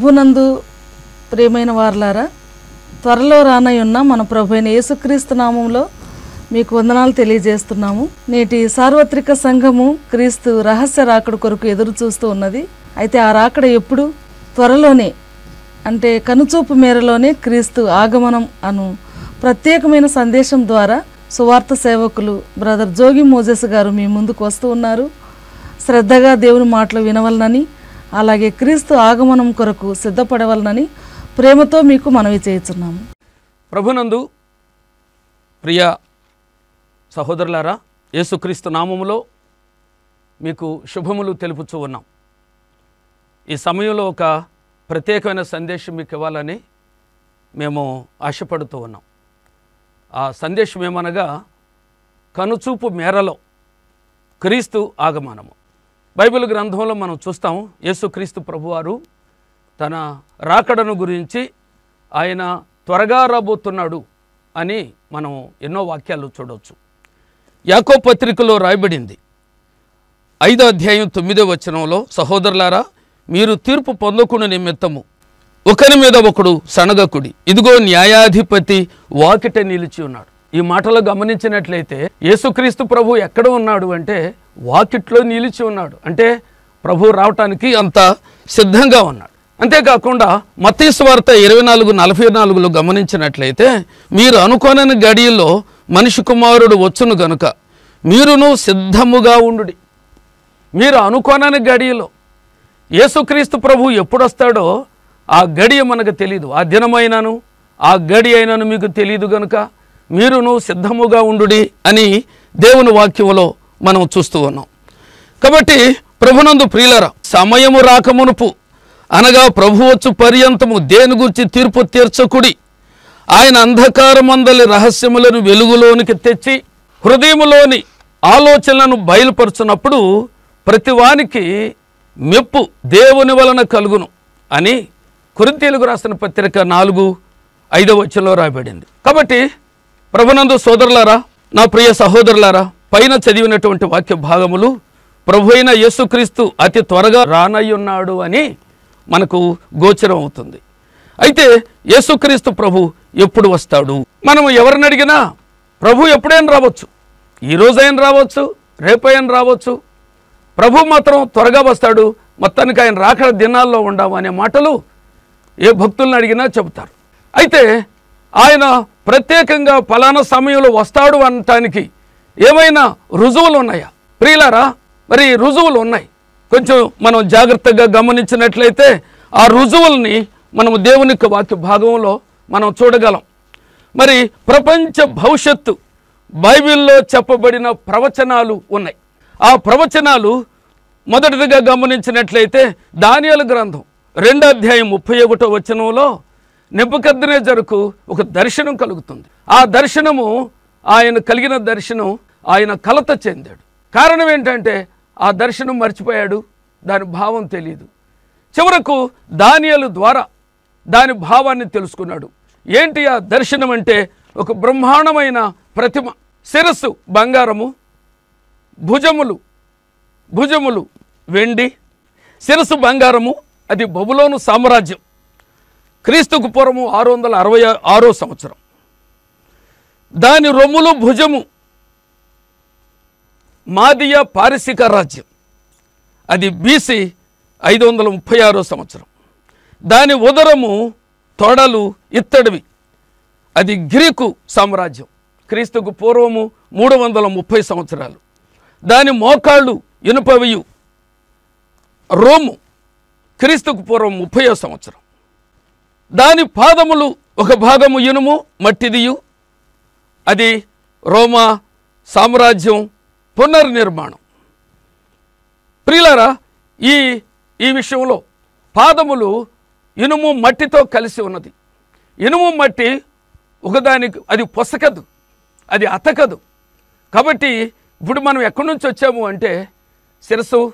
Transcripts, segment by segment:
ప్రభునందు ప్రియమైన వార్లారా త్వరలో రానయ్యున్న మన ప్రభు అయిన యేసుక్రీస్తు నామంలో మీకు వందనాలు తెలియజేస్తున్నాము. నేటి సార్వత్రిక సంఘము క్రీస్తు రహస్య రాకడ కొరకు ఎదురు చూస్తూ ఉన్నది. అయితే ఆ రాకడ ఎప్పుడు? త్వరలోనే. అంటే కనుచూపు మేరలోనే క్రీస్తు ఆగమనం అను ప్రత్యేకమైన సందేశం ద్వారా సువార్త సేవకులు బ్రదర్ జోగి మోజెస్ గారు మీ ముందుకు వస్తూ ఉన్నారు. శ్రద్ధగా దేవుని మాటలు వినవలనని అలాగే క్రీస్తు ఆగమనం కొరకు సిద్ధపడవలనని ప్రేమతో మీకు మనవి చేస్తున్నాము ప్రభునందు ప్రియ సహోదరులారా యేసుక్రీస్తు నామములో మీకు శుభములు తెలుపుచూ ఉన్నాం. ఈ సమయంలో ఒక ప్రత్యేకమైన సందేశం మీకు ఇవ్వాలని మేము ఆశపడుతూ ఉన్నాం. ఆ సందేశం ఏమనగా కనుచూపు మేరలో క్రీస్తు ఆగమనము. బైబిల్ గ్రంథంలో మనం చూస్తాం యేసుక్రీస్తు ప్రభువారు తన రాకడను గురించి ఆయన త్వరగా రాబోతున్నాడు అని మనం ఎన్నో వాక్యాలు చూడవచ్చు యాకో పత్రికలో రాయబడింది. ఐదో అధ్యాయం తొమ్మిదో వచనంలో సహోదరులారా మీరు తీర్పు పొందకుని నిమిత్తము ఒకరి మీద ఒకడు సనగకుడి ఇదిగో న్యాయాధిపతి వాకిట నిలిచి ఉన్నాడు. ఈ మాటలు గమనించినట్లయితే యేసుక్రీస్తు ప్రభు ఎక్కడ ఉన్నాడు అంటే వాకిట్లో నిలిచి ఉన్నాడు. అంటే ప్రభు రావటానికి అంత సిద్ధంగా ఉన్నాడు. అంతేకాకుండా మతీశ్వార్త వార్త ఇరవై నాలుగు నలభై నాలుగులో గమనించినట్లయితే మీరు అనుకోనని గడియల్లో మనిషి కుమారుడు వచ్చును గనుక మీరును సిద్ధముగా ఉండుడి. మీరు అనుకోనని గడియలో యేసుక్రీస్తు ప్రభు ఎప్పుడొస్తాడో ఆ గడియ మనకు తెలియదు ఆ దినమైనను ఆ గడి అయినను మీకు తెలియదు గనుక మీరును సిద్ధముగా ఉండుడి అని దేవుని వాక్యములో మనం చూస్తూ ఉన్నాం. కాబట్టి ప్రభునందు ప్రియులర సమయము రాకమునుపు అనగా ప్రభు వచ్చు పర్యంతము దేని గురించి తీర్పు తీర్చకుడి ఆయన అంధకారమందలి రహస్యములను వెలుగులోనికి తెచ్చి హృదయములోని ఆలోచనలను బయలుపరుచున్నప్పుడు ప్రతివానికి మెప్పు దేవుని వలన కలుగును అని కొరింతీలకు రాసిన పత్రిక నాలుగు ఐదవ వచ్చంలో రాయబడింది. కాబట్టి ప్రభునందు సోదరులారా నా ప్రియ సహోదరులారా పైన చదివినటువంటి వాక్య భాగములు ప్రభు అయిన యేసుక్రీస్తు అతి త్వరగా రానయ్యున్నాడు అని మనకు గోచరం అవుతుంది. అయితే యేసుక్రీస్తు ప్రభు ఎప్పుడు వస్తాడు? మనం ఎవరిని అడిగినా ప్రభు ఎప్పుడైనా రావచ్చు. ఈరోజైనా రావచ్చు రేపైనా రావచ్చు. ప్రభు మాత్రం త్వరగా వస్తాడు. మొత్తానికి ఆయన రాకడ దినాల్లో ఉండాము అనే మాటలు ఏ భక్తులను అడిగినా చెబుతారు. అయితే ఆయన ప్రత్యేకంగా ఫలానా సమయంలో వస్తాడు అనటానికి ఏమైనా రుజువులు ఉన్నాయా? ప్రియులారా మరి రుజువులు ఉన్నాయి. కొంచెం మనం జాగ్రత్తగా గమనించినట్లయితే ఆ రుజువుల్ని మనము దేవుని యొక్క వాక్య భాగంలో మనం చూడగలం. మరి ప్రపంచ భవిష్యత్తు బైబిల్లో చెప్పబడిన ప్రవచనాలు ఉన్నాయి. ఆ ప్రవచనాలు మొదటిదిగా గమనించినట్లయితే దానియాల గ్రంథం రెండో అధ్యాయం ముప్పై ఒకటో వచనంలో నెబ్బకద్నేజరుకు ఒక దర్శనం కలుగుతుంది. ఆ దర్శనము ఆయన కలిగిన దర్శనం ఆయన కలత చెందాడు. కారణం ఏంటంటే ఆ దర్శనం మర్చిపోయాడు. దాని భావం తెలియదు చివరకు దానియలు ద్వారా దాని భావాన్ని తెలుసుకున్నాడు. ఏంటి ఆ దర్శనం అంటే ఒక బ్రహ్మాండమైన ప్రతిమ శిరస్సు బంగారము భుజములు భుజములు వెండి శిరస్సు బంగారము అది బబులోను సామ్రాజ్యం. క్రీస్తుకు పూర్వము ఆరు వందల అరవై ఆరో సంవత్సరం. దాని రొమ్ములు భుజము మాదియ పారిసిక రాజ్యం. అది బీసీ ఐదు వందల ముప్పై ఆరో సంవత్సరం. దాని ఉదరము తొడలు ఇత్తడివి. అది గ్రీకు సామ్రాజ్యం. క్రీస్తుకు పూర్వము మూడు వందల ముప్పై సంవత్సరాలు. దాని మోకాళ్ళు ఇనుపవియు. రోము క్రీస్తుకు పూర్వం ముప్పయో సంవత్సరం. దాని పాదములు ఒక భాగము ఇనుము మట్టిదియు. అది రోమా సామ్రాజ్యం పునర్నిర్మాణం. ప్రియులారా ఈ ఈ విషయంలో పాదములు ఇనుము మట్టితో కలిసి ఉన్నది. ఇనుము మట్టి ఒకదానికి అది పొసకదు అది అతకదు. కాబట్టి ఇప్పుడు మనం ఎక్కడి నుంచి వచ్చాము అంటే శిరస్సు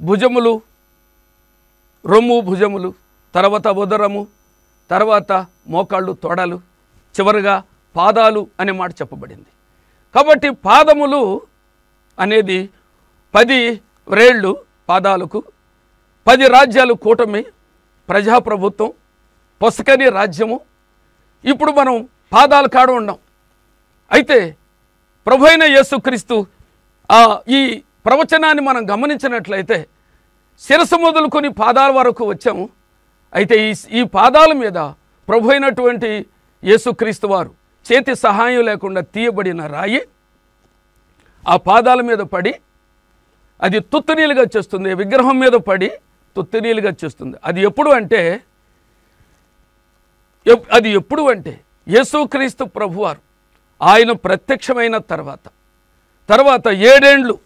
భుజములు రొమ్ము భుజములు తర్వాత ఉదరము తర్వాత మోకాళ్ళు తొడలు చివరిగా పాదాలు అనే మాట చెప్పబడింది. కాబట్టి పాదములు అనేది పది రేళ్ళు పాదాలకు పది రాజ్యాలు కూటమి ప్రజాప్రభుత్వం పుస్తకని రాజ్యము. ఇప్పుడు మనం పాదాలు కాడ ఉన్నాం. అయితే ప్రభు అయిన యేసుక్రీస్తు ఆ ఈ ప్రవచనాన్ని మనం గమనించినట్లయితే శిరసు మొదలుకొని పాదాల వరకు వచ్చాము. అయితే ఈ ఈ పాదాల మీద ప్రభు అయినటువంటి యేసుక్రీస్తు వారు చేతి సహాయం లేకుండా తీయబడిన రాయి ఆ పాదాల మీద పడి అది తుత్తునీలుగా చేస్తుంది విగ్రహం మీద పడి తుత్తునీలుగా చేస్తుంది. అది ఎప్పుడు అంటే ఎప్- అది ఎప్పుడు అంటే యేసుక్రీస్తు ప్రభువారు ఆయన ప్రత్యక్షమైన తర్వాత. తర్వాత ఏడేండ్లు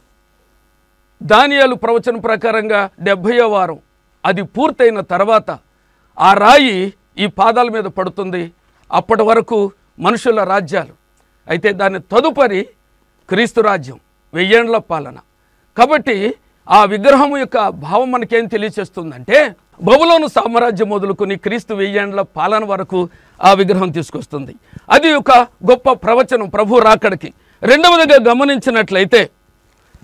దానియాలు ప్రవచన ప్రకారంగా డెబ్భైవ వారం అది పూర్తయిన తర్వాత ఆ రాయి ఈ పాదాల మీద పడుతుంది. అప్పటి వరకు మనుషుల రాజ్యాలు. అయితే దాని తదుపరి క్రీస్తు రాజ్యం వెయ్యేండ్ల పాలన. కాబట్టి ఆ విగ్రహం యొక్క భావం మనకేం తెలియచేస్తుందంటే బబులోను సామ్రాజ్యం మొదలుకొని క్రీస్తు వెయ్యేండ్ల పాలన వరకు ఆ విగ్రహం తీసుకొస్తుంది. అది ఒక గొప్ప ప్రవచనం ప్రభు రాకడికి. రెండవదిగా గమనించినట్లయితే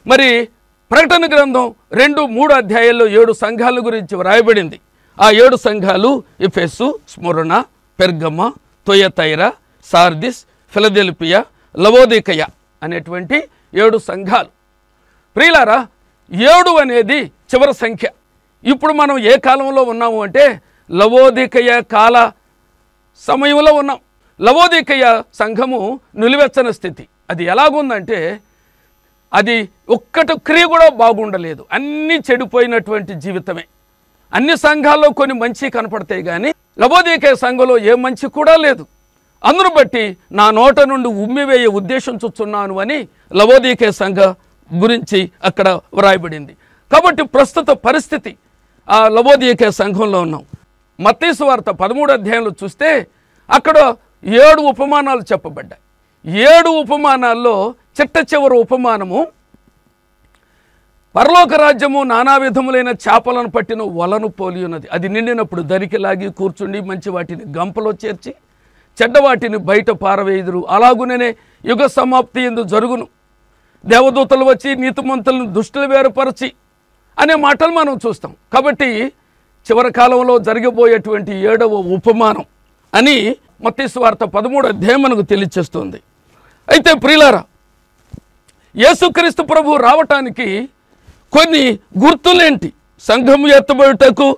మరి ప్రకటన గ్రంథం రెండు మూడు అధ్యాయాల్లో ఏడు సంఘాల గురించి వ్రాయబడింది. ఆ ఏడు సంఘాలు ఇఫెస్సు స్మురణ పెర్గమ తొయతైర సార్దిస్ ఫిలదెల్పియా లవోదికయ అనేటువంటి ఏడు సంఘాలు. ప్రియులారా ఏడు అనేది చివరి సంఖ్య. ఇప్పుడు మనం ఏ కాలంలో ఉన్నాము అంటే లవోదికయ కాల సమయంలో ఉన్నాం. లవోదికయ సంఘము నిలువెచ్చని స్థితి. అది ఎలాగుందంటే అది ఒక్కటి క్రియ కూడా బాగుండలేదు. అన్నీ చెడిపోయినటువంటి జీవితమే. అన్ని సంఘాల్లో కొన్ని మంచి కనపడతాయి కానీ లబోదీకే సంఘంలో ఏ మంచి కూడా లేదు. అందును బట్టి నా నోట నుండి ఉమ్మివేయ ఉద్దేశం చూస్తున్నాను అని లవోదీకే సంఘ గురించి అక్కడ వ్రాయబడింది. కాబట్టి ప్రస్తుత పరిస్థితి ఆ లవోదీకే సంఘంలో ఉన్నాం. మత్తీసు వార్త పదమూడు అధ్యాయంలో చూస్తే అక్కడ ఏడు ఉపమానాలు చెప్పబడ్డాయి. ఏడు ఉపమానాల్లో చిట్ట చివరి ఉపమానము పరలోక రాజ్యము నానా విధములైన చేపలను పట్టిన వలను పోలి ఉన్నది. అది నిండినప్పుడు దరికి లాగి కూర్చుండి మంచి వాటిని గంపలో చేర్చి చెడ్డ వాటిని బయట పారవేయుదురు. అలాగుననే యుగ సమాప్తి ఎందు జరుగును. దేవదూతలు వచ్చి నీతిమంతులను దుష్టులు వేరుపరచి అనే మాటలు మనం చూస్తాం. కాబట్టి చివరి కాలంలో జరగబోయేటువంటి ఏడవ ఉపమానం అని మత్తయి వార్త పదమూడు అధ్యాయం మనకు తెలియచేస్తుంది. అయితే ప్రియులారా యేసుక్రీస్తు ప్రభు రావటానికి కొన్ని గుర్తులేంటి? సంఘం ఎత్తబడుటకు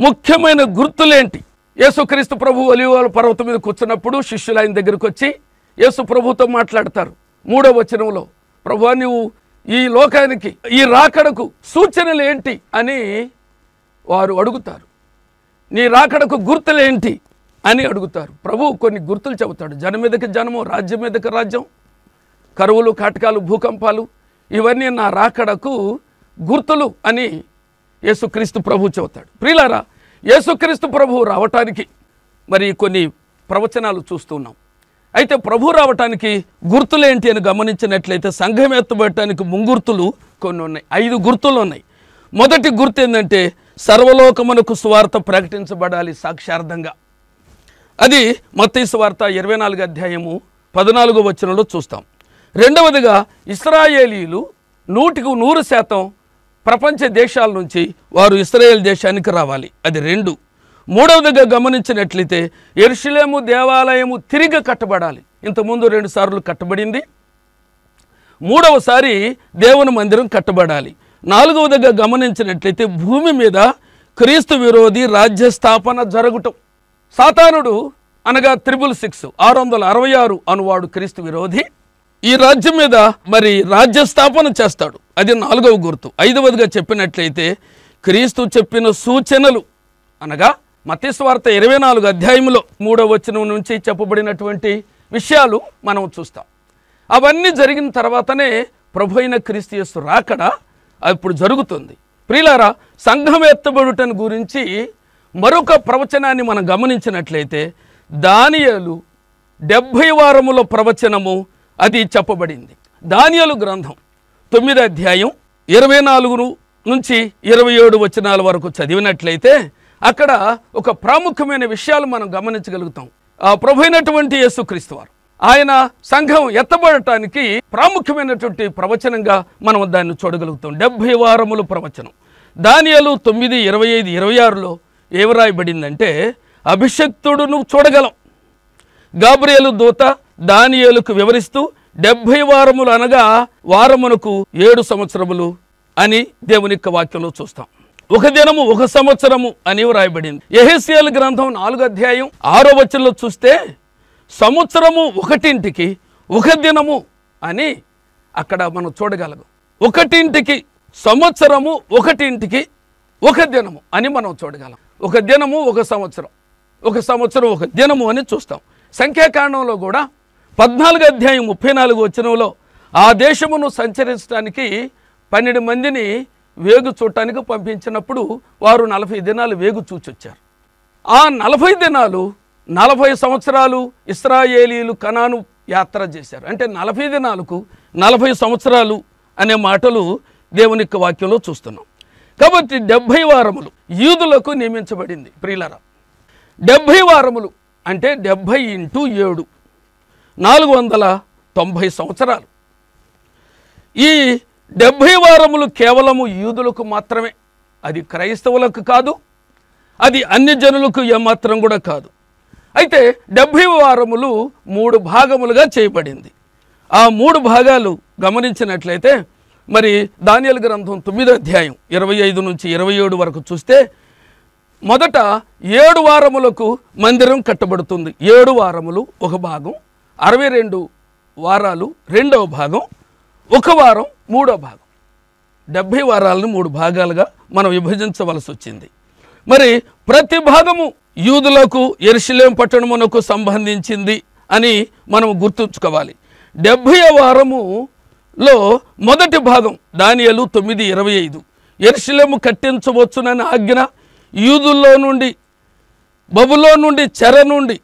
ముఖ్యమైన గుర్తులేంటి? యేసుక్రీస్తు ప్రభు ఒలివాల పర్వతం మీద కూర్చున్నప్పుడు శిష్యులు ఆయన దగ్గరికి వచ్చి యేసు ప్రభుతో మాట్లాడతారు. మూడో వచనంలో ప్రభు నువ్వు ఈ లోకానికి ఈ రాకడకు సూచనలు ఏంటి అని వారు అడుగుతారు. నీ రాకడకు గుర్తులేంటి? అని అడుగుతారు. ప్రభు కొన్ని గుర్తులు చెబుతాడు. జనం మీదకి జనము రాజ్యం మీదకి రాజ్యం కరువులు కాటకాలు భూకంపాలు ఇవన్నీ నా రాకడకు గుర్తులు అని యేసుక్రీస్తు ప్రభు చెబుతాడు. ప్రియులారా యేసుక్రీస్తు ప్రభు రావటానికి మరి కొన్ని ప్రవచనాలు చూస్తున్నాం. అయితే ప్రభు రావటానికి గుర్తులేంటి అని గమనించినట్లయితే సంఘం ఎత్తబెట్టడానికి ముంగుర్తులు కొన్ని ఉన్నాయి. ఐదు గుర్తులు ఉన్నాయి. మొదటి గుర్తు ఏంటంటే సర్వలోకమునకు స్వార్థ ప్రకటించబడాలి సాక్షార్థంగా. అది మత్తయి వార్త ఇరవై నాలుగు అధ్యాయము పద్నాలుగో వచనంలో చూస్తాం. రెండవదిగా ఇస్రాయేలీలు నూటికి నూరు శాతం ప్రపంచ దేశాల నుంచి వారు ఇస్రాయేల్ దేశానికి రావాలి. అది రెండు. మూడవదిగా గమనించినట్లయితే ఎరుషులేము దేవాలయము తిరిగి కట్టబడాలి. ఇంతకుముందు రెండు సార్లు కట్టబడింది. మూడవసారి దేవుని మందిరం కట్టబడాలి. నాలుగవదిగా గమనించినట్లయితే భూమి మీద క్రీస్తు విరోధి రాజ్య స్థాపన జరగటం. సాతానుడు అనగా త్రిబుల్ సిక్స్ ఆరు వందల అరవై ఆరు అనువాడు క్రీస్తు విరోధి. ఈ రాజ్యం మీద మరి రాజ్య స్థాపన చేస్తాడు. అది నాలుగవ గుర్తు. ఐదవదిగా చెప్పినట్లయితే క్రీస్తు చెప్పిన సూచనలు అనగా మతేశ్వార్త ఇరవై నాలుగు అధ్యాయంలో మూడవ వచనం నుంచి చెప్పబడినటువంటి విషయాలు మనం చూస్తాం. అవన్నీ జరిగిన తర్వాతనే ప్రభు అయిన క్రీస్తు రాకడ ఇప్పుడు జరుగుతుంది. ప్రియులారా సంఘం ఎత్తబడుటను గురించి మరొక ప్రవచనాన్ని మనం గమనించినట్లయితే దానియలు డెబ్భై వారముల ప్రవచనము అది చెప్పబడింది. దానియలు గ్రంథం. తొమ్మిది అధ్యాయం ఇరవై నాలుగు నుంచి ఇరవై ఏడు వచనాల వరకు చదివినట్లయితే అక్కడ ఒక ప్రాముఖ్యమైన విషయాలు మనం గమనించగలుగుతాం. ఆ ప్రభు అయినటువంటి యేసుక్రీస్తు వారు ఆయన సంఘం ఎత్తబడటానికి ప్రాముఖ్యమైనటువంటి ప్రవచనంగా మనం దాన్ని చూడగలుగుతాం. డెబ్భై వారముల ప్రవచనం. దానియలు తొమ్మిది ఇరవై ఐదు ఇరవై ఆరులో ఏమి రాయబడిందంటే అభిషక్తుడును చూడగలం. గాబ్రియలు దూత దానియలకు వివరిస్తూ డెబ్భై వారములు అనగా వారమునకు ఏడు సంవత్సరములు అని దేవుని యొక్క వాక్యంలో చూస్తాం. ఒక దినము ఒక సంవత్సరము అని వ్రాయబడింది. ఎహెసియల్ గ్రంథం నాలుగు అధ్యాయం ఆరో వచనంలో చూస్తే సంవత్సరము ఒకటింటికి ఒక దినము అని అక్కడ మనం చూడగలం ఒకటింటికి సంవత్సరము ఒకటింటికి ఒక దినము అని మనం చూడగలం. ఒక దినము ఒక సంవత్సరం. ఒక సంవత్సరం ఒక దినము అని చూస్తాం. సంఖ్యాకాండంలో కూడా పద్నాలుగు అధ్యాయం ముప్పై నాలుగు వచనంలో ఆ దేశమును సంచరించడానికి పన్నెండు మందిని వేగు చూడటానికి పంపించినప్పుడు వారు నలభై దినాలు వేగు చూచొచ్చారు. ఆ నలభై దినాలు నలభై సంవత్సరాలు ఇస్రాయేలీలు కనాను యాత్ర చేశారు. అంటే నలభై దినాలకు నలభై సంవత్సరాలు అనే మాటలు దేవుని యొక్క వాక్యంలో చూస్తున్నాం. కాబట్టి డెబ్భై వారములు యూదులకు నియమించబడింది ప్రియులరా. డెబ్భై వారములు అంటే డెబ్భై ఇంటూ ఏడు. నాలుగు వందల తొంభై సంవత్సరాలు. ఈ డెబ్భై వారములు కేవలము యూదులకు మాత్రమే. అది క్రైస్తవులకు కాదు అది అన్ని జనులకు ఏమాత్రం కూడా కాదు. అయితే డెబ్భై వారములు మూడు భాగములుగా చేయబడింది. ఆ మూడు భాగాలు గమనించినట్లయితే మరి దానియల గ్రంథం తొమ్మిదో అధ్యాయం ఇరవై ఐదు నుంచి ఇరవై ఏడు వరకు చూస్తే మొదట ఏడు వారములకు మందిరం కట్టబడుతుంది. ఏడు వారములు ఒక భాగం అరవై రెండు వారాలు రెండవ భాగం ఒక వారం మూడో భాగం. డెబ్భై వారాలను మూడు భాగాలుగా మనం విభజించవలసి వచ్చింది. మరి ప్రతి భాగము యూదులకు ఎరుశలేం పట్టణమునకు సంబంధించింది అని మనం గుర్తుంచుకోవాలి. డెబ్భై వారములో మొదటి భాగం దానియలు తొమ్మిది ఇరవై ఐదు. ఎరుశలేము కట్టించవచ్చునని ఆజ్ఞ యూదుల్లో నుండి బబులో నుండి చెర నుండి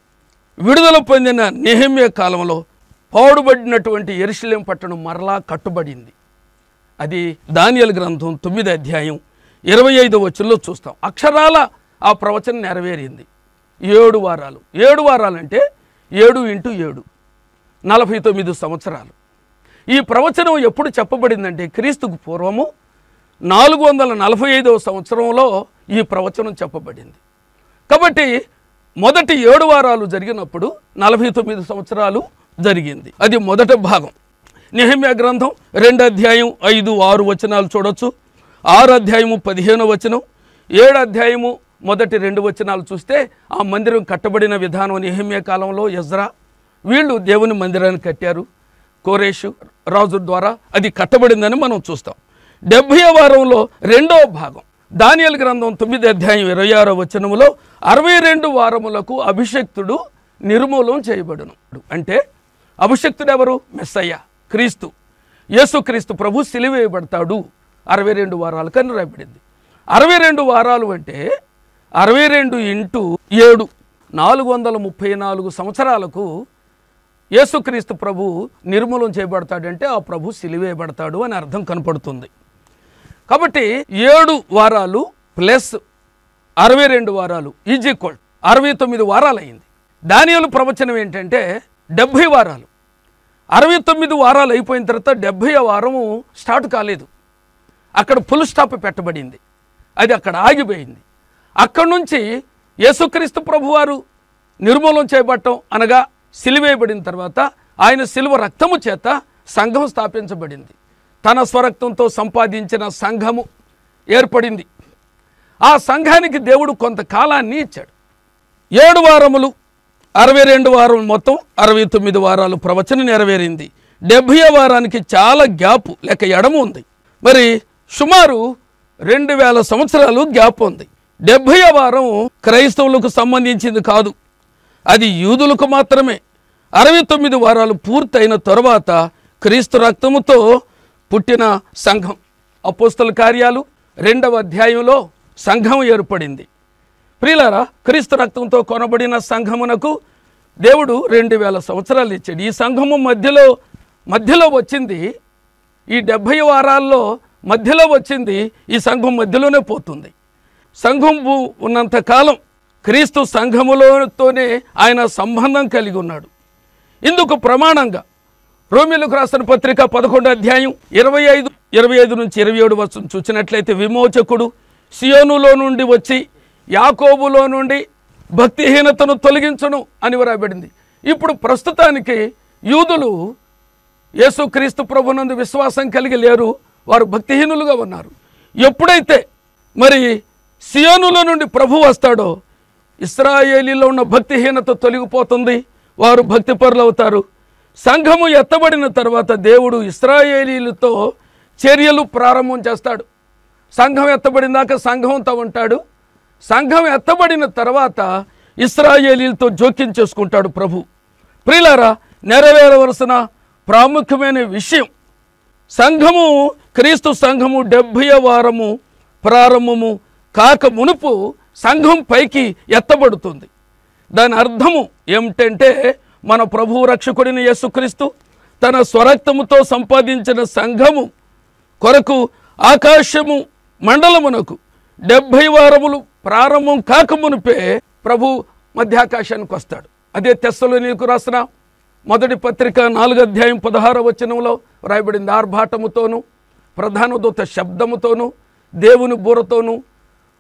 విడుదల పొందిన నెహమ్య కాలంలో పాడుబడినటువంటి ఎరుషలేం పట్టణం మరలా కట్టుబడింది. అది దానియల గ్రంథం తొమ్మిది అధ్యాయం ఇరవై ఐదు వచ్చుల్లో చూస్తాం. అక్షరాల ఆ ప్రవచనం నెరవేరింది. ఏడు వారాలు. ఏడు వారాలంటే ఏడు ఇంటూ ఏడు. నలభై తొమ్మిది సంవత్సరాలు. ఈ ప్రవచనం ఎప్పుడు చెప్పబడిందంటే క్రీస్తుకు పూర్వము నాలుగు వందల నలభై ఐదవ సంవత్సరంలో ఈ ప్రవచనం చెప్పబడింది. కాబట్టి మొదటి ఏడు వారాలు జరిగినప్పుడు నలభై తొమ్మిది సంవత్సరాలు జరిగింది. అది మొదటి భాగం. నిహమ్య గ్రంథం రెండు అధ్యాయం ఐదు ఆరు వచనాలు చూడొచ్చు. ఆరు అధ్యాయము పదిహేను వచనం. ఏడు అధ్యాయము మొదటి రెండు వచనాలు చూస్తే ఆ మందిరం కట్టబడిన విధానం నిహమ్య కాలంలో ఎజ్రా. వీళ్ళు దేవుని మందిరాన్ని కట్టారు. కోరేషు రాజు ద్వారా అది కట్టబడిందని మనం చూస్తాం. డెబ్భై వారంలో రెండవ భాగం. దానియల్ గ్రంథం తొమ్మిది అధ్యాయం ఇరవై ఆరో వచనములో అరవై రెండు వారములకు అభిషక్తుడు నిర్మూలం చేయబడును. అంటే అభిషక్తుడు ఎవరు? మెస్సయ్య క్రీస్తు. యేసుక్రీస్తు ప్రభు సిలివేయబడతాడు. అరవై రెండు వారాలకు అని రాబడింది అరవై రెండు వారాలు అంటే అరవై రెండు ఇంటూ ఏడు నాలుగు వందల ముప్పై నాలుగు సంవత్సరాలకు యేసుక్రీస్తు ప్రభు నిర్మూలం చేయబడతాడంటే ఆ ప్రభు సిలివేయబడతాడు అని అర్థం కనపడుతుంది. కాబట్టి ఏడు వారాలు ప్లస్ అరవై రెండు వారాలు ఈజ్ ఈక్వల్. అరవై తొమ్మిది వారాలు అయింది దానియలు ప్రవచనం ఏంటంటే డెబ్భై వారాలు. అరవై తొమ్మిది వారాలు అయిపోయిన తర్వాత డెబ్భై వారము స్టార్ట్ కాలేదు. అక్కడ ఫుల్ స్టాప్ పెట్టబడింది. అది అక్కడ ఆగిపోయింది. అక్కడి నుంచి యేసుక్రీస్తు ప్రభువారు నిర్మూలం చేయబడటం అనగా సిలివేయబడిన తర్వాత ఆయన సిలువ రక్తము చేత సంఘం స్థాపించబడింది. తన స్వరక్తంతో సంపాదించిన సంఘము ఏర్పడింది. ఆ సంఘానికి దేవుడు కొంతకాలాన్ని ఇచ్చాడు. ఏడు వారములు అరవై రెండు వారం మొత్తం అరవై తొమ్మిది వారాలు ప్రవచనం నెరవేరింది. డెబ్భై వారానికి చాలా గ్యాప్ లేక ఎడమ ఉంది. మరి సుమారు రెండు వేల సంవత్సరాలు గ్యాప్ ఉంది. డెబ్భై వారం క్రైస్తవులకు సంబంధించింది కాదు. అది యూదులకు మాత్రమే. అరవై తొమ్మిది వారాలు పూర్తయిన తర్వాత క్రీస్తు రక్తముతో పుట్టిన సంఘం. అపోస్తల కార్యాలు రెండవ అధ్యాయంలో సంఘం ఏర్పడింది. ప్రియులారా క్రీస్తు రక్తంతో కొనబడిన సంఘమునకు దేవుడు రెండు వేల సంవత్సరాలు ఇచ్చాడు. ఈ సంఘము మధ్యలో మధ్యలో వచ్చింది. ఈ డెబ్భై వారాల్లో మధ్యలో వచ్చింది. ఈ సంఘం మధ్యలోనే పోతుంది. సంఘం ఉన్నంతకాలం ఉన్నంత కాలం క్రీస్తు సంఘములతోనే ఆయన సంబంధం కలిగి ఉన్నాడు. ఇందుకు ప్రమాణంగా రోమిలకు రాసిన పత్రిక పదకొండు అధ్యాయం ఇరవై ఐదు ఇరవై ఐదు నుంచి ఇరవై ఏడు వర్షం చూసినట్లయితే విమోచకుడు సియోనులో నుండి వచ్చి యాకోబులో నుండి భక్తిహీనతను తొలగించును అని వ్రాయబడింది. ఇప్పుడు ప్రస్తుతానికి యూదులు యేసుక్రీస్తు ప్రభునందు విశ్వాసం కలిగి లేరు వారు భక్తిహీనులుగా ఉన్నారు. ఎప్పుడైతే మరి సియోనులో నుండి ప్రభు వస్తాడో ఇస్రాయేలీలో ఉన్న భక్తిహీనత తొలగిపోతుంది వారు భక్తిపరులు అవుతారు సంఘము ఎత్తబడిన తర్వాత దేవుడు ఇస్రాయేలీలతో చర్యలు ప్రారంభం చేస్తాడు. సంఘం ఎత్తబడినాక సంఘంతో ఉంటాడు. సంఘం ఎత్తబడిన తర్వాత ఇస్రాయేలీలతో జోక్యం చేసుకుంటాడు ప్రభు. ప్రియులారా నెరవేరవలసిన ప్రాముఖ్యమైన విషయం సంఘము క్రీస్తు సంఘము డెబ్భై వారము ప్రారంభము కాక మునుపు సంఘం పైకి ఎత్తబడుతుంది. దాని అర్థము ఏమిటంటే మన ప్రభు రక్షకుడిని యేసుక్రీస్తు తన స్వరక్తముతో సంపాదించిన సంఘము కొరకు ఆకాశము మండలమునకు డెబ్భై వారములు ప్రారంభం కాకమునిపే ప్రభు మధ్యాకాశానికి వస్తాడు. అదే తెస్సలో నీకు రాసిన మొదటి పత్రిక నాలుగు అధ్యాయం పదహార వచనంలో రాయబడింది ఆర్భాటముతోనూ ప్రధాన దూత శబ్దముతోను దేవుని బూరతోనూ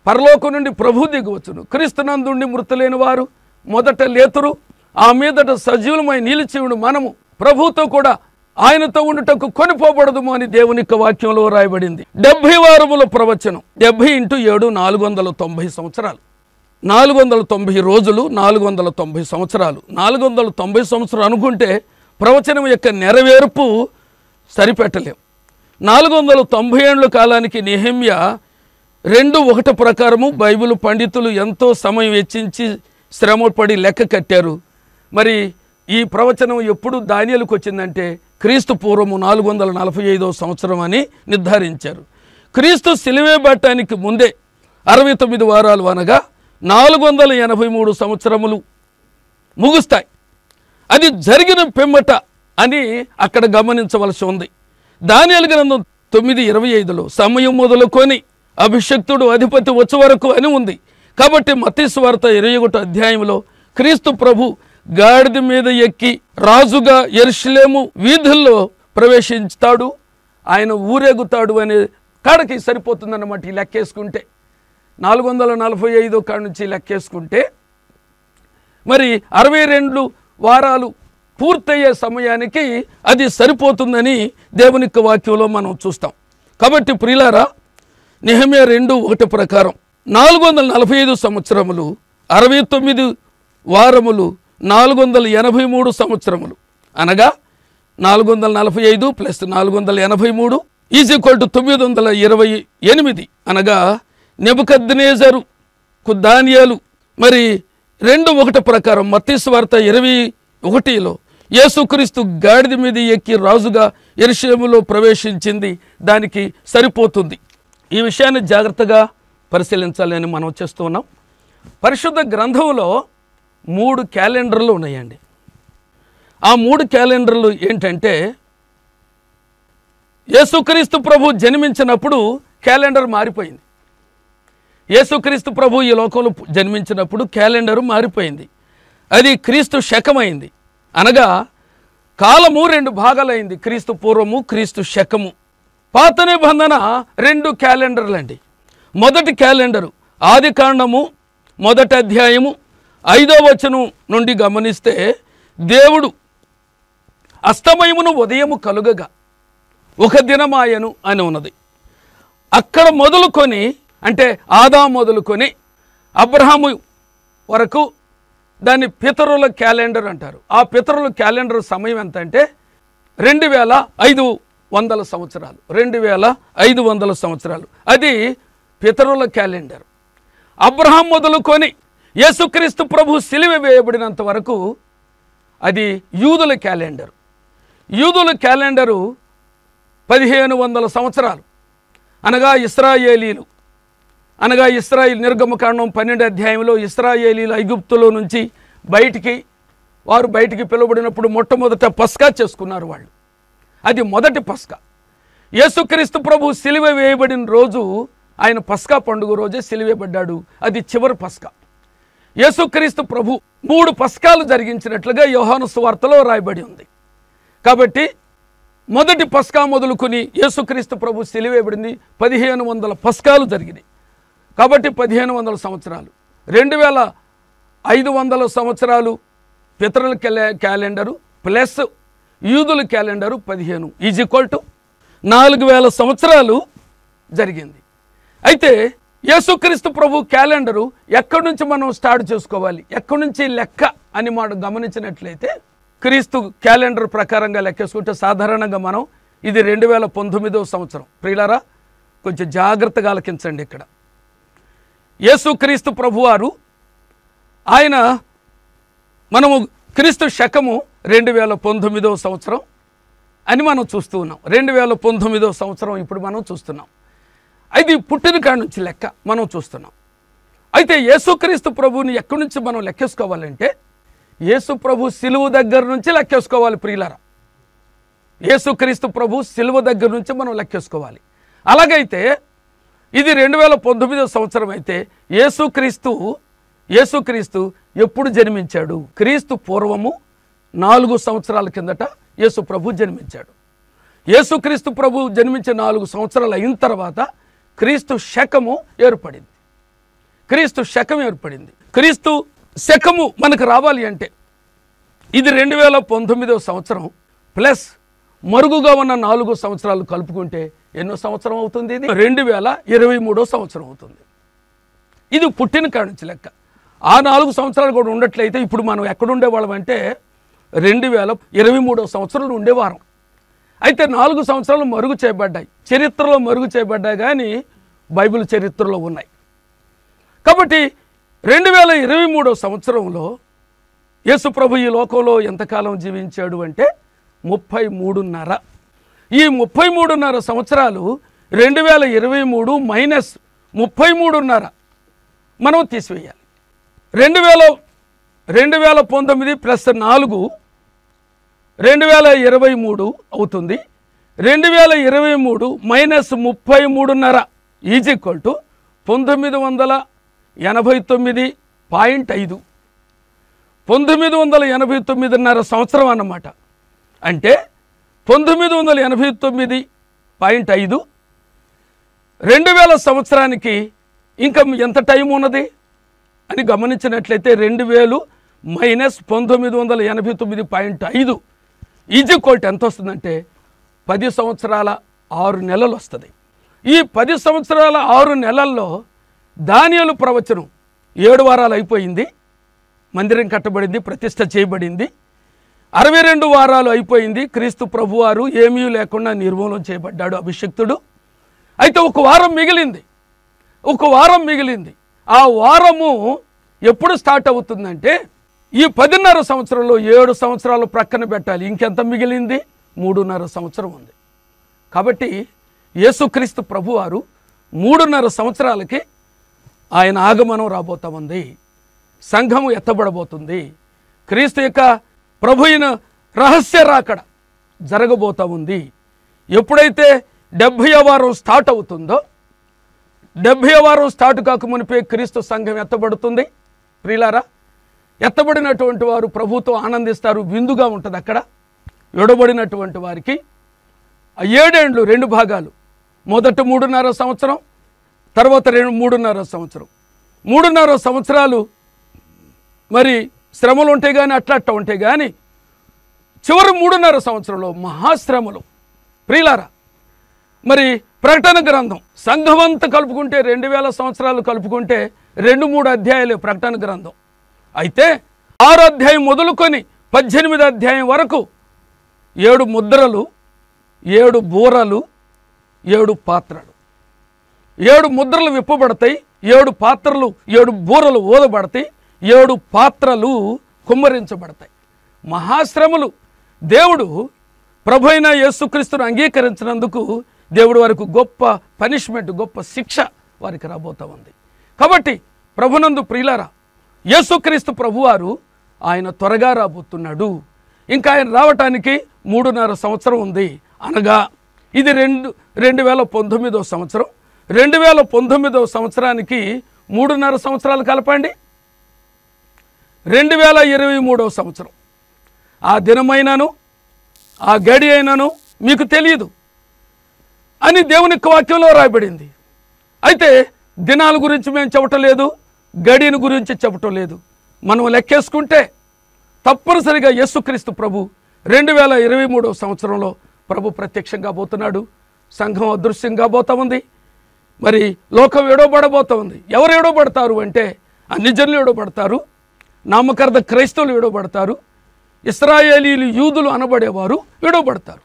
పరలోకం నుండి ప్రభు దిగువచ్చును. క్రీస్తునందుండి మృతులేని వారు మొదట లేతురు ఆ మీదట సజీవులమై నిలిచివుడు మనము. ప్రభుతో కూడా ఆయనతో ఉండుటకు కొనిపోబడదుము అని దేవుని యొక్క వాక్యంలో రాయబడింది. డెబ్భై వారముల ప్రవచనం. డెబ్భై ఇంటూ ఏడు నాలుగు వందల తొంభై సంవత్సరాలు. నాలుగు వందల తొంభై రోజులు నాలుగు వందల తొంభై సంవత్సరాలు. నాలుగు వందల తొంభై సంవత్సరాలు అనుకుంటే ప్రవచనం యొక్క నెరవేర్పు సరిపెట్టలేం. నాలుగు వందల తొంభై ఏళ్ళ కాలానికి నిహమ్య రెండు ఒకటి ప్రకారము బైబిల్ పండితులు ఎంతో సమయం వెచ్చించి శ్రమపడి లెక్క కట్టారు. మరి ఈ ప్రవచనం ఎప్పుడు దానియలకు వచ్చిందంటే క్రీస్తు పూర్వము నాలుగు వందల నలభై ఐదవ సంవత్సరం అని నిర్ధారించారు. క్రీస్తు సిలివేబట్టానికి ముందే అరవై తొమ్మిది వారాలు అనగా నాలుగు వందల ఎనభై మూడు సంవత్సరములు ముగుస్తాయి. అది జరిగిన పెమ్మట అని అక్కడ గమనించవలసి ఉంది. దానియలు గ్రంథం తొమ్మిది ఇరవై ఐదులో సమయం మొదలుకొని అభిషక్తుడు అధిపతి వచ్చే వరకు అని ఉంది. కాబట్టి మతీశ్వార్త ఇరవై ఒకటి అధ్యాయంలో క్రీస్తు ప్రభు గాడిద మీద ఎక్కి రాజుగా ఎరుషులేము వీధుల్లో ప్రవేశించుతాడు. ఆయన ఊరేగుతాడు అనే కాడకి సరిపోతుందన్నమాట ఈ లెక్కేసుకుంటే. నాలుగు వందల నలభై ఐదో కాడ నుంచి లెక్కేసుకుంటే మరి అరవై రెండు వారాలు పూర్తయ్యే సమయానికి అది సరిపోతుందని దేవుని వాక్యంలో మనం చూస్తాం. కాబట్టి ప్రిలారా నిహమే రెండు ఒకటి ప్రకారం నాలుగు వందల నలభై ఐదు సంవత్సరములు అరవై తొమ్మిది వారములు నాలుగు వందల ఎనభై మూడు సంవత్సరములు. అనగా నాలుగు వందల నలభై ఐదు ప్లస్ నాలుగు వందల ఎనభై మూడు ఈజ్ ఈక్వల్ టు తొమ్మిది వందల ఇరవై ఎనిమిది. అనగా నెబుకద్నేజరు కుద్దానియాలు మరి రెండు ఒకటి ప్రకారం మత్తీశ్వార్త ఇరవై ఒకటిలో యేసుక్రీస్తు గాడిద మీద ఎక్కి రాజుగా ఎరుషేములో ప్రవేశించింది. దానికి సరిపోతుంది. ఈ విషయాన్ని జాగ్రత్తగా పరిశీలించాలని మనం చేస్తూ ఉన్నాం. పరిశుద్ధ గ్రంథంలో మూడు క్యాలెండర్లు ఉన్నాయండి. ఆ మూడు క్యాలెండర్లు ఏంటంటే యేసుక్రీస్తు ప్రభు జన్మించినప్పుడు క్యాలెండర్ మారిపోయింది. యేసుక్రీస్తు ప్రభు ఈ లోకంలో జన్మించినప్పుడు క్యాలెండర్ మారిపోయింది. అది క్రీస్తు శకమైంది. అనగా కాలము రెండు భాగాలైంది క్రీస్తు పూర్వము క్రీస్తు శకము. పాత నిబంధన రెండు క్యాలెండర్లు అండి మొదటి క్యాలెండరు ఆది కాండము మొదటి అధ్యాయము ఐదో వచనం నుండి గమనిస్తే దేవుడు అస్తమయమును ఉదయము కలుగగా. ఒక దినమాయను అని ఉన్నది. అక్కడ మొదలుకొని అంటే ఆదా మొదలుకొని అబ్రహాము వరకు దాన్ని పితరుల క్యాలెండర్ అంటారు. ఆ పితరుల క్యాలెండర్ సమయం ఎంత అంటే రెండు వేల ఐదు వందల సంవత్సరాలు. రెండు వేల ఐదు వందల సంవత్సరాలు. అది పితరుల క్యాలెండర్. అబ్రహాం మొదలుకొని యేసుక్రీస్తు ప్రభు సిలివి వేయబడినంత వరకు అది యూదుల క్యాలెండర్. యూదుల క్యాలెండరు పదిహేను వందల సంవత్సరాలు. అనగా ఇస్రాయేలీలు. అనగా ఇస్రాయిల్ నిర్గమకాండం పన్నెండు అధ్యాయంలో ఇస్రాయేలీలు ఐగుప్తులో నుంచి బయటికి వారు బయటికి పిలువబడినప్పుడు మొట్టమొదట పస్కా చేసుకున్నారు వాళ్ళు. అది మొదటి పస్కా. యేసుక్రీస్తు ప్రభు సిలువ వేయబడిన రోజు ఆయన పస్కా పండుగ రోజే సిలువేయబడ్డాడు అది చివరి పస్కా. యేసుక్రీస్తు ప్రభు మూడు పస్కాలు జరిగించినట్లుగా యోహాను సువార్తలో రాయబడి ఉంది. కాబట్టి మొదటి పస్కా మొదలుకొని యేసుక్రీస్తు ప్రభు సెలివేయబడింది పదిహేను వందల పస్కాలు జరిగినాయి. కాబట్టి పదిహేను వందల సంవత్సరాలు. రెండు వేల ఐదు వందల సంవత్సరాలు పితరుల క్యాలె- క్యాలెండరు ప్లస్ యూదుల క్యాలెండరు పదిహేను ఈజ్ ఈక్వల్ టు నాలుగు వేల సంవత్సరాలు జరిగింది. అయితే యేసుక్రీస్తు ప్రభు క్యాలెండరు ఎక్కడి నుంచి మనం స్టార్ట్ చేసుకోవాలి? ఎక్కడి నుంచి లెక్క అని మనం గమనించినట్లయితే క్రీస్తు క్యాలెండర్ ప్రకారంగా లెక్కేసుకుంటే సాధారణంగా మనం ఇది రెండు వేల పంతొమ్మిదవ సంవత్సరం. ప్రియులారా కొంచెం జాగ్రత్తగా ఆలకించండి ఇక్కడ. యేసుక్రీస్తు ప్రభువారు ఆయన మనము క్రీస్తు శకము రెండు వేల పంతొమ్మిదవ సంవత్సరం అని మనం చూస్తూ ఉన్నాం. రెండు వేల పంతొమ్మిదవ సంవత్సరం ఇప్పుడు మనం చూస్తున్నాం. అది పుట్టిన కాడ నుంచి లెక్క మనం చూస్తున్నాం. అయితే యేసుక్రీస్తు ప్రభువుని ఎక్కడి నుంచి మనం లెక్కేసుకోవాలంటే యేసు ప్రభు సిలువు దగ్గర నుంచి లెక్కేసుకోవాలి ప్రియులరా. యేసుక్రీస్తు ప్రభు సిలువ దగ్గర నుంచి మనం లెక్కేసుకోవాలి. అలాగైతే ఇది రెండు వేల పంతొమ్మిదో సంవత్సరం అయితే యేసుక్రీస్తు యేసుక్రీస్తు ఎప్పుడు జన్మించాడు? క్రీస్తు పూర్వము నాలుగు సంవత్సరాల కిందట యేసు ప్రభు జన్మించాడు. యేసుక్రీస్తు ప్రభు జన్మించిన నాలుగు సంవత్సరాలు అయిన తర్వాత క్రీస్తు శకము ఏర్పడింది. క్రీస్తు శకం ఏర్పడింది. క్రీస్తు శకము మనకు రావాలి అంటే ఇది రెండు వేల పంతొమ్మిదవ సంవత్సరం ప్లస్ మరుగుగా ఉన్న నాలుగు సంవత్సరాలు కలుపుకుంటే ఎన్నో సంవత్సరం అవుతుంది ఇది? రెండు వేల ఇరవై మూడో సంవత్సరం అవుతుంది. ఇది పుట్టిన కాడించి నుంచి లెక్క. ఆ నాలుగు సంవత్సరాలు కూడా ఉండట్లయితే ఇప్పుడు మనం ఎక్కడ ఉండేవాళ్ళం అంటే రెండు వేల ఇరవై మూడో సంవత్సరంలో ఉండేవారం అయితే నాలుగు సంవత్సరాలు మరుగు చేయబడ్డాయి. చరిత్రలో మరుగు చేయబడ్డాయి కానీ బైబిల్ చరిత్రలో ఉన్నాయి. కాబట్టి రెండు వేల ఇరవై మూడో సంవత్సరంలో యేసుప్రభు ఈ లోకంలో ఎంతకాలం జీవించాడు అంటే ముప్పై మూడున్నర. ఈ ముప్పై మూడున్నర సంవత్సరాలు రెండు వేల ఇరవై మూడు మైనస్ ముప్పై మూడున్నర. మనం తీసివేయాలి. రెండు వేల రెండు వేల పంతొమ్మిది ప్లస్ నాలుగు రెండు వేల ఇరవై మూడు అవుతుంది. రెండు వేల ఇరవై మూడు మైనస్ ముప్పై మూడున్నర ఈజ్ ఈక్వల్ టు పంతొమ్మిది వందల ఎనభై తొమ్మిది పాయింట్ ఐదు. పంతొమ్మిది వందల ఎనభై తొమ్మిదిన్నర సంవత్సరం అన్నమాట. అంటే పంతొమ్మిది వందల ఎనభై తొమ్మిది పాయింట్ ఐదు. రెండు వేల సంవత్సరానికి ఇంకా ఎంత టైం ఉన్నది? అని గమనించినట్లయితే రెండు వేలు మైనస్ పంతొమ్మిది వందల ఎనభై తొమ్మిది పాయింట్ ఐదు. ఈజీ కోట్ ఎంత వస్తుందంటే పది సంవత్సరాల ఆరు నెలలు వస్తుంది. ఈ పది సంవత్సరాల ఆరు నెలల్లో ధాన్యాలు ప్రవచనం ఏడు వారాలు అయిపోయింది మందిరం కట్టబడింది ప్రతిష్ట చేయబడింది అరవై రెండు వారాలు అయిపోయింది క్రీస్తు ప్రభువారు ఏమీ లేకుండా నిర్మూలన చేయబడ్డాడు అభిషక్తుడు. అయితే ఒక వారం మిగిలింది ఒక వారం మిగిలింది. ఆ వారము ఎప్పుడు స్టార్ట్ అవుతుందంటే ఈ పదిన్నర సంవత్సరంలో ఏడు సంవత్సరాలు ప్రక్కన పెట్టాలి. ఇంకెంత మిగిలింది? మూడున్నర సంవత్సరం ఉంది. కాబట్టి యేసుక్రీస్తు ప్రభువారు మూడున్నర సంవత్సరాలకి ఆయన ఆగమనం రాబోతా ఉంది. సంఘము ఎత్తబడబోతుంది. క్రీస్తు యొక్క ప్రభు అయిన రహస్య రాకడ జరగబోతా ఉంది. ఎప్పుడైతే డెబ్భై వారం స్టార్ట్ అవుతుందో డెబ్భై వారం స్టార్ట్ కాక మునిపే క్రీస్తు సంఘం ఎత్తబడుతుంది. ప్రిలారా ఎత్తబడినటువంటి వారు ప్రభుతో ఆనందిస్తారు విందుగా ఉంటుంది అక్కడ. ఎడబడినటువంటి వారికి ఏడేండ్లు రెండు భాగాలు. మొదట మూడున్నర సంవత్సరం తర్వాత రెండు మూడున్నర సంవత్సరం. మూడున్నర సంవత్సరాలు మరి శ్రమలు ఉంటాయి కానీ అట్లా అట్లా ఉంటాయి కానీ చివరి మూడున్నర సంవత్సరంలో మహాశ్రమలు. ప్రియులారా మరి ప్రకటన గ్రంథం సంఘమంతా కలుపుకుంటే రెండు వేల సంవత్సరాలు కలుపుకుంటే రెండు మూడు అధ్యాయాలు ప్రకటన గ్రంథం. అయితే ఆరు అధ్యాయం మొదలుకొని పద్దెనిమిది అధ్యాయం వరకు ఏడు ముద్రలు ఏడు బూరలు ఏడు పాత్రలు. ఏడు ముద్రలు విప్పబడతాయి ఏడు పాత్రలు ఏడు బూరలు ఊదబడతాయి ఏడు పాత్రలు కుమ్మరించబడతాయి. మహాశ్రమలు దేవుడు ప్రభు అయిన యేసుక్రీస్తును అంగీకరించినందుకు దేవుడు వారికి గొప్ప పనిష్మెంట్ గొప్ప శిక్ష వారికి రాబోతా ఉంది. కాబట్టి ప్రభునందు ప్రియులారా యేసుక్రీస్తు ప్రభువారు ఆయన త్వరగా రాబోతున్నాడు. ఇంకా ఆయన రావటానికి మూడున్నర సంవత్సరం ఉంది. అనగా ఇది రెండు రెండు వేల పంతొమ్మిదో సంవత్సరం. రెండు వేల పంతొమ్మిదవ సంవత్సరానికి మూడున్నర సంవత్సరాలు కలపండి. రెండు వేల ఇరవై మూడవ సంవత్సరం. ఆ దినమైనను ఆ గడి అయినను మీకు తెలియదు. అని దేవుని వాక్యంలో రాయబడింది. అయితే దినాల గురించి మేము చెప్పటం లేదు. గడిని గురించి చెప్పటం లేదు. మనం లెక్కేసుకుంటే తప్పనిసరిగా యేసుక్రీస్తు ప్రభు రెండు వేల ఇరవై మూడవ సంవత్సరంలో ప్రభు ప్రత్యక్షంగా పోతున్నాడు. సంఘం అదృశ్యంగా పోతా ఉంది. మరి లోకం ఏడవబడబోతా ఉంది. ఎవరు ఏడవబడతారు అంటే అన్ని జనులు ఏడవబడతారు. నామకార్థ క్రైస్తవులు ఏడవబడతారు. ఇస్రాయేలీలు యూదులు అనబడేవారు విడవబడతారు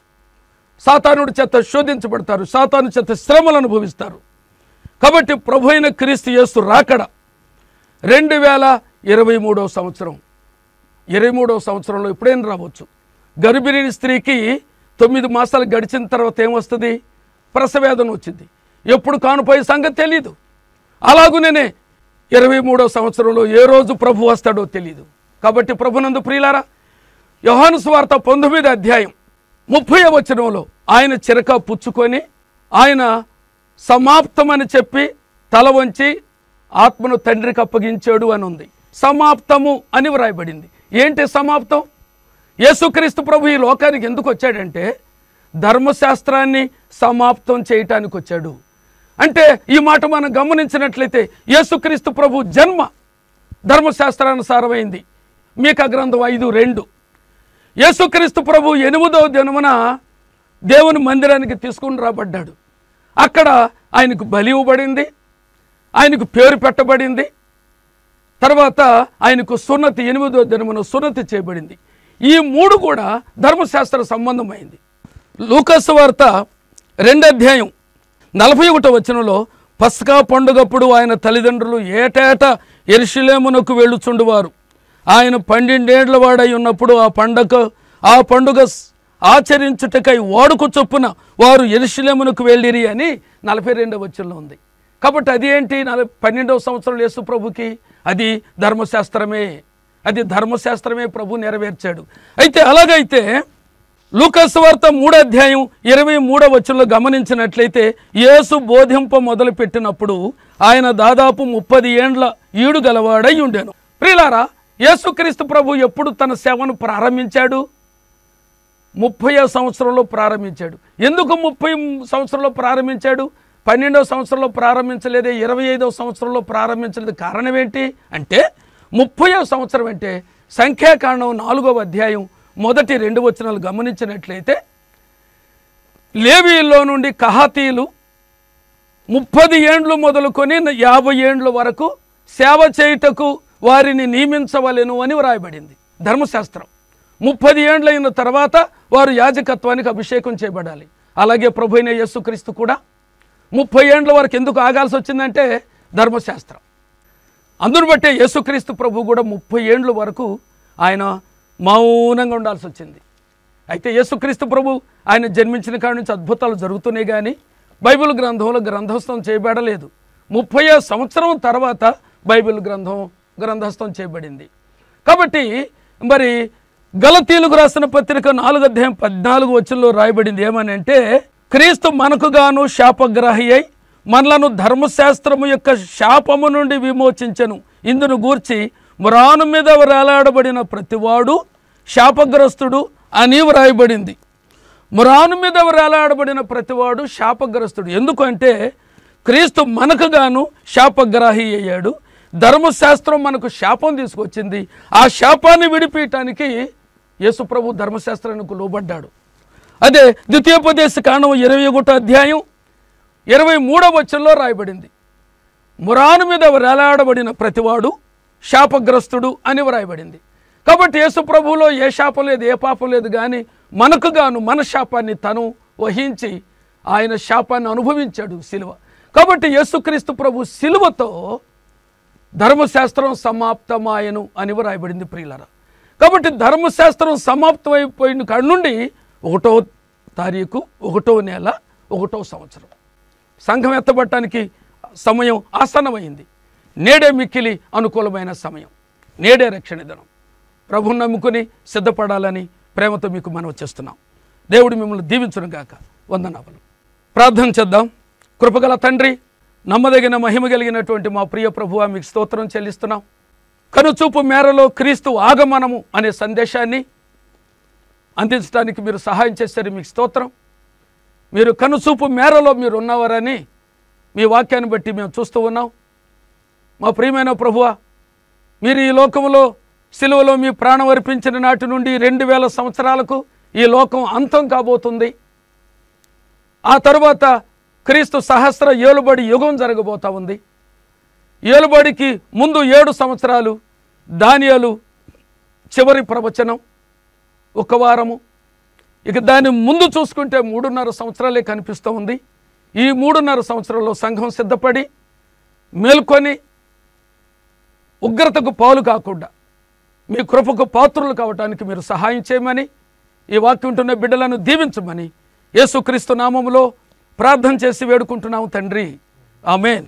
సాతానుడి చేత శోధించబడతారు. సాతాను చేత శ్రమలు అనుభవిస్తారు. కాబట్టి ప్రభు అయిన క్రీస్తు యేసు రాకడ రెండు వేల ఇరవై మూడవ సంవత్సరం. ఇరవై మూడవ సంవత్సరంలో ఎప్పుడైనా రావచ్చు? గర్భిణీ స్త్రీకి తొమ్మిది మాసాలు గడిచిన తర్వాత ఏమొస్తుంది ప్రసవేదన వచ్చింది. ఎప్పుడు కానుపోయే సంగతి తెలియదు అలాగునే ఇరవై మూడవ సంవత్సరంలో ఏ రోజు ప్రభు వస్తాడో తెలియదు కాబట్టి ప్రభునందు ప్రియులారా యోహాను స్వార్త పంతొమ్మిది అధ్యాయం ముప్పై వచనంలో ఆయన చిరక పుచ్చుకొని ఆయన సమాప్తమని చెప్పి తల వంచి ఆత్మను తండ్రికి అప్పగించాడు అని ఉంది. సమాప్తము అని వ్రాయబడింది. ఏంటి సమాప్తం? యేసుక్రీస్తు ప్రభు ఈ లోకానికి ఎందుకు వచ్చాడంటే ధర్మశాస్త్రాన్ని సమాప్తం చేయటానికి వచ్చాడు. అంటే ఈ మాట మనం గమనించినట్లయితే యేసుక్రీస్తు ప్రభు జన్మ ధర్మశాస్త్రానుసారమైంది. మీక గ్రంథం ఐదు రెండు. యేసుక్రీస్తు ప్రభు ఎనిమిదవ దినమున దేవుని మందిరానికి తీసుకుని రాబడ్డాడు. అక్కడ ఆయనకు బలి ఇవ్వబడింది. ఆయనకు పేరు పెట్టబడింది. తర్వాత ఆయనకు సున్నతి ఎనిమిదో దినమున సున్నతి చేయబడింది. ఈ మూడు కూడా ధర్మశాస్త్ర సంబంధమైంది. లూకస్ వార్త రెండు అధ్యాయం నలభై ఒకటో వచనంలో పస్కా పండుగప్పుడు ఆయన తల్లిదండ్రులు ఏటేటా ఎరుషులేమునకు వెళ్ళుచుండువారు. ఆయన పన్నెండేండ్ల వాడై ఉన్నప్పుడు ఆ పండగ ఆ పండుగ ఆచరించుటకై వాడుకు చొప్పున వారు ఎరుషులేమునకు వెళ్ళిరి అని నలభై రెండవ వచనంలో ఉంది. కాబట్టి అది ఏంటి? పన్నెండవ సంవత్సరం యేసు ప్రభుకి అది ధర్మశాస్త్రమే. అది ధర్మశాస్త్రమే ప్రభు నెరవేర్చాడు. అయితే అలాగైతే లూకస్వార్త మూడో అధ్యాయం ఇరవై మూడో వచనంలో గమనించినట్లయితే యేసు బోధింప మొదలుపెట్టినప్పుడు ఆయన దాదాపు ముప్పది ఏండ్ల ఈడు గలవాడై ఉండెను. ప్రియులారా యేసుక్రీస్తు ప్రభు ఎప్పుడు తన సేవను ప్రారంభించాడు? ముప్పై సంవత్సరంలో ప్రారంభించాడు. ఎందుకు ముప్పై సంవత్సరంలో ప్రారంభించాడు? పన్నెండవ సంవత్సరంలో ప్రారంభించలేదే ఇరవై ఐదవ సంవత్సరంలో ప్రారంభించలేదు. కారణం ఏంటి అంటే ముప్పై సంవత్సరం అంటే సంఖ్యాకాండం నాలుగవ అధ్యాయం మొదటి రెండు వచనాలు గమనించినట్లయితే లేవీల్లో నుండి కహాతీలు ముప్పది ఏండ్లు మొదలుకొని యాభై ఏండ్ల వరకు సేవ చేయుటకు వారిని నియమించవలెను అని వ్రాయబడింది ధర్మశాస్త్రం. ముప్పది ఏండ్లైన తర్వాత వారు యాజకత్వానికి అభిషేకం చేయబడాలి. అలాగే ప్రభు అయిన యేసుక్రీస్తు కూడా ముప్పై ఏండ్ల వరకు ఎందుకు ఆగాల్సి వచ్చిందంటే ధర్మశాస్త్రం. అందును బట్టే యేసుక్రీస్తు ప్రభు కూడా ముప్పై ఏండ్ల వరకు ఆయన మౌనంగా ఉండాల్సి వచ్చింది అయితే యేసుక్రీస్తు ప్రభు ఆయన జన్మించిన కాడి నుంచి అద్భుతాలు జరుగుతున్నాయి కానీ బైబిల్ గ్రంథంలో గ్రంథస్థం చేయబడలేదు. ముప్పై సంవత్సరం తర్వాత బైబిల్ గ్రంథం గ్రంథస్థం చేయబడింది. కాబట్టి మరి గలతీలకు రాసిన పత్రిక నాలుగు అధ్యాయం పద్నాలుగు వచ్చంలో రాయబడింది ఏమని అంటే క్రీస్తు మనకు గాను శాపగ్రహి అయి మనలను ధర్మశాస్త్రము యొక్క శాపము నుండి విమోచించను. ఇందును గూర్చి మురాను మీద వేలాడబడిన ప్రతివాడు శాపగ్రస్తుడు అని వ్రాయబడింది. మురాను మీద వేలాడబడిన ప్రతివాడు శాపగ్రస్తుడు. ఎందుకంటే క్రీస్తు మనకు గాను శాపగ్రాహి అయ్యాడు ధర్మశాస్త్రం మనకు శాపం తీసుకొచ్చింది. ఆ శాపాన్ని విడిపించటానికి యేసుప్రభు ధర్మశాస్త్రానికి లోబడ్డాడు. అదే ద్వితీయోపదేశ కాండం ఇరవై ఒకటో అధ్యాయం ఇరవై మూడవ వచనంలో రాయబడింది. మురాను మీద వేలాడబడిన ప్రతివాడు శాపగ్రస్తుడు అని వ్రాయబడింది. కాబట్టి యేసు ప్రభువులో ఏ శాపం లేదు ఏ పాపం లేదు కానీ మనకు గాను మన శాపాన్ని తను వహించి ఆయన శాపాన్ని అనుభవించాడు సిలువ. కాబట్టి యేసుక్రీస్తు ప్రభు సిలువతో ధర్మశాస్త్రం సమాప్తమాయను అని వ్రాయబడింది ప్రియులరా. కాబట్టి ధర్మశాస్త్రం సమాప్తమైపోయిన కాడి నుండి ఒకటో తారీఖు ఒకటో నెల ఒకటో సంవత్సరం. సంఘం ఎత్తబట్టడానికి సమయం ఆసన్నమైంది. నేడే మిక్కిలి అనుకూలమైన సమయం. నేడే రక్షణ దినం. ప్రభుని నమ్ముకుని సిద్ధపడాలని ప్రేమతో మీకు మనం చేస్తున్నాం. దేవుడు మిమ్మల్ని దీవించడం గాక. వందనాలు. ప్రార్థన చేద్దాం. కృపగల తండ్రి నమ్మదగిన మహిమ కలిగినటువంటి మా ప్రియ ప్రభువ మీకు స్తోత్రం చెల్లిస్తున్నాం. కనుచూపు మేరలో క్రీస్తు ఆగమనము అనే సందేశాన్ని అందించడానికి మీరు సహాయం చేశారు. మీకు స్తోత్రం. మీరు కనుసూపు మేరలో మీరు ఉన్నవారని మీ వాక్యాన్ని బట్టి మేము చూస్తూ ఉన్నాం. మా ప్రియమైన ప్రభువ మీరు ఈ లోకంలో సిలువలో మీ ప్రాణం అర్పించిన నాటి నుండి రెండు వేల సంవత్సరాలకు ఈ లోకం అంతం కాబోతుంది. ఆ తరువాత క్రీస్తు సహస్ర ఏలుబడి యుగం జరగబోతా ఉంది. ఏలుబడికి ముందు ఏడు సంవత్సరాలు ధాన్యాలు చివరి ప్రవచనం. ఒక వారము. ఇక దాని ముందు చూసుకుంటే మూడున్నర సంవత్సరాలే కనిపిస్తూ ఉంది. ఈ మూడున్నర సంవత్సరాల్లో సంఘం సిద్ధపడి మేల్కొని ఉగ్రతకు పాలు కాకుండా మీ కృపకు పాత్రులు కావటానికి మీరు సహాయం చేయమని ఈ వాక్యం ఉంటున్న బిడ్డలను దీవించమని యేసుక్రీస్తు నామములో ప్రార్థన చేసి వేడుకుంటున్నాము తండ్రి. ఆమెన్.